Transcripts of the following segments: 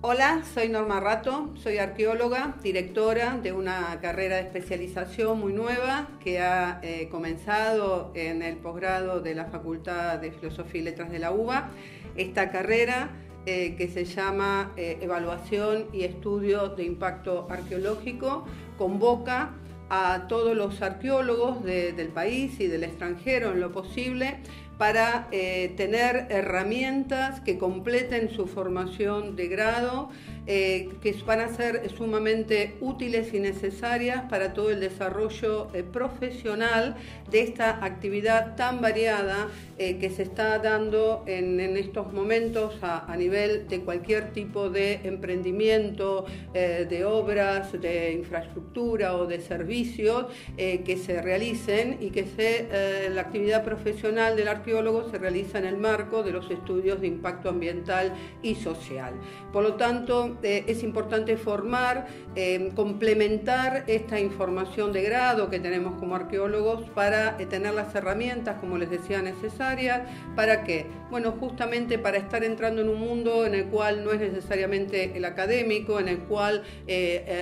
Hola, soy Norma Rato, soy arqueóloga, directora de una carrera de especialización muy nueva que ha eh, comenzado en el posgrado de la Facultad de Filosofía y Letras de la UBA. Esta carrera eh, que se llama eh, Evaluación y Estudio de Impacto Arqueológico convoca a todos los arqueólogos del país y del extranjero en lo posible para eh, tener herramientas que completen su formación de grado, eh, que van a ser sumamente útiles y necesarias para todo el desarrollo eh, profesional de esta actividad tan variada que se está dando en, estos momentos a, nivel de cualquier tipo de emprendimiento, de obras, de infraestructura o de servicios que se realicen y que se, la actividad profesional del arquitecto se realiza en el marco de los estudios de impacto ambiental y social. Por lo tanto, eh, es importante formar, eh, complementar esta información de grado que tenemos como arqueólogos para eh, tener las herramientas, como les decía, necesarias. ¿Para qué? Bueno, justamente para estar entrando en un mundo en el cual no es necesariamente el académico, en el cual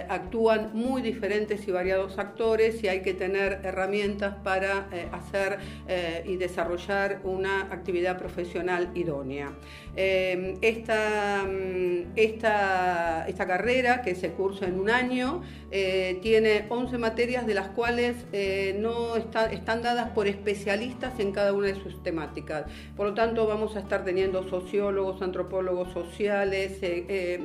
actúan muy diferentes y variados actores y hay que tener herramientas para hacer y desarrollar una actividad profesional idónea. Eh, mm, esta, esta, carrera, que se cursa en un año, eh, tiene 11 materias de las cuales eh, no están dadas por especialistas en cada una de sus temáticas. Por lo tanto, vamos a estar teniendo sociólogos, antropólogos sociales,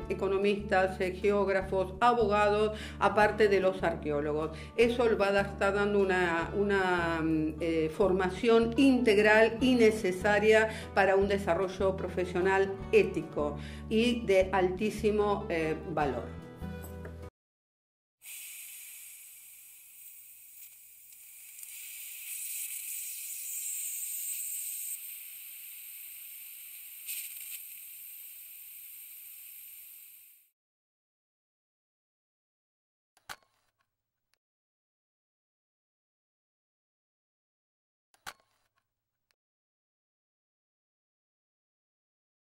economistas, geógrafos, abogados, aparte de los arqueólogos. Eso va a estar dando una, una mm, formación integral y necesaria para un desarrollo profesional ético y de altísimo eh, valor.